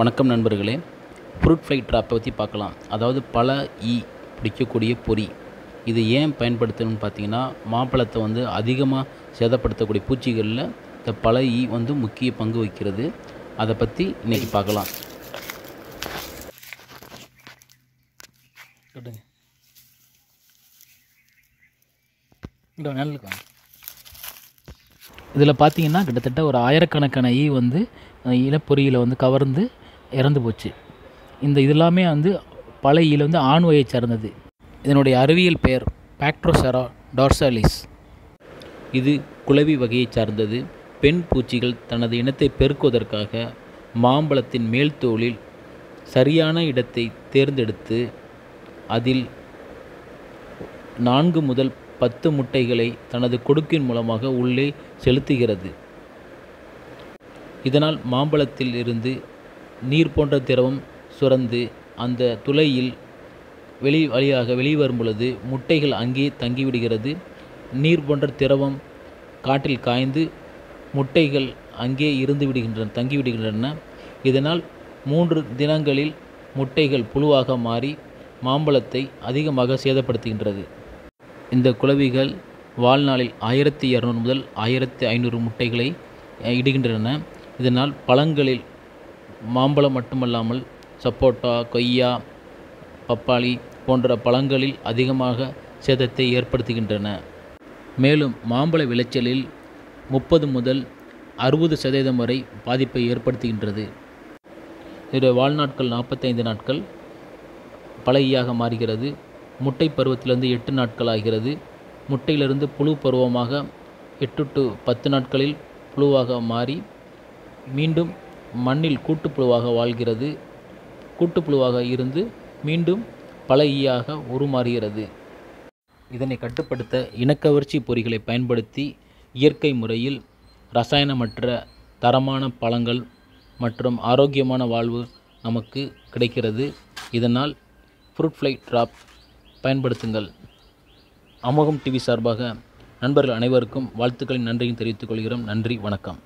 வணக்கம் நண்பர்களே. Fruit fly ட்ராப்பை பற்றி பார்க்கலாம். அதாவது பல ஈ பிடிக்கக்கூடிய பொறி. இது ஏன் பயன்படுத்தணும்னு பார்த்தீங்கன்னா மாம்பழத்தை வந்து அதிகமாக சேதப்படுத்தக்கூடிய பூச்சிகளில் இந்த பல ஈ வந்து முக்கிய பங்கு வகிக்கிறது. அதை பற்றி இன்றைக்கி பார்க்கலாம். கட்டுங்க. இதில் பார்த்தீங்கன்னா கிட்டத்தட்ட ஒரு ஆயிரக்கணக்கான ஈ வந்து இனப்பொறியில் வந்து கவர்ந்து இறந்து போச்சு. இந்த இதெல்லாமே வந்து பழைய ஈல வந்து ஆண் வகையை சார்ந்தது. இதனுடைய அறிவியல் பெயர் பாக்ட்ரோசெரா டார்சாலிஸ் இது குளவி வகையை சார்ந்தது. பெண் பூச்சிகள் தனது இனத்தை பெருக்குவதற்காக மாம்பழத்தின் மேல் தோலில் சரியான இடத்தை தேர்ந்தெடுத்து அதில் நான்கு முதல் பத்து முட்டைகளை தனது கொடுக்கின் மூலமாக உள்ளே செலுத்துகிறது. இதனால் மாம்பழத்தில் இருந்து நீர் போன்ற திரவம் சுரந்து அந்த துளையில் வெளி வழியாக வெளிவரும் பொழுது முட்டைகள் அங்கே தங்கிவிடுகிறது. நீர் போன்ற திரவம் காற்றில் காய்ந்து முட்டைகள் அங்கே இருந்து விடுகின்றன தங்கிவிடுகின்றன. இதனால் மூன்று தினங்களில் முட்டைகள் புழுவாக மாறி மாம்பழத்தை அதிகமாக சேதப்படுத்துகின்றது. இந்த குளவிகள் வாழ்நாளில் ஆயிரத்தி இரநூறு முதல் ஆயிரத்தி ஐநூறு முட்டைகளை இடுகின்றன. இதனால் பழங்களில் மாம்பழம் மட்டுமல்லாமல் சப்போட்டா கொய்யா பப்பாளி போன்ற பழங்களில் அதிகமாக சேதத்தை ஏற்படுத்துகின்றன. மேலும் மாம்பழ விளைச்சலில் முப்பது முதல் அறுபது சதவீதம் வரை பாதிப்பை ஏற்படுத்துகின்றது. இதோடைய வாழ்நாட்கள் நாற்பத்தைந்து நாட்கள் பழகியாக மாறுகிறது. முட்டை பருவத்திலிருந்து எட்டு நாட்கள் ஆகிறது. முட்டையிலிருந்து புழு பருவமாக எட்டு டு பத்து நாட்களில் புழுவாக மாறி மீண்டும் மண்ணில் கூட்டுப்புழுவாக வாழ்கிறது. கூட்டுப்புழுவாக இருந்து மீண்டும் பல ஈயாக உருமாறுகிறது. இதனை கட்டுப்படுத்த இனக்கவர்ச்சி பொறிகளை பயன்படுத்தி இயற்கை முறையில் ரசாயனமற்ற தரமான பழங்கள் மற்றும் ஆரோக்கியமான வாழ்வு நமக்கு கிடைக்கிறது. இதனால் ஃப்ரூட் ஃப்ளை ட்ராப் பயன்படுத்துங்கள். அமோகம் டிவி சார்பாக நண்பர்கள் அனைவருக்கும் வாழ்த்துக்களின் நன்றியும் தெரிவித்துக் கொள்கிறோம். நன்றி வணக்கம்.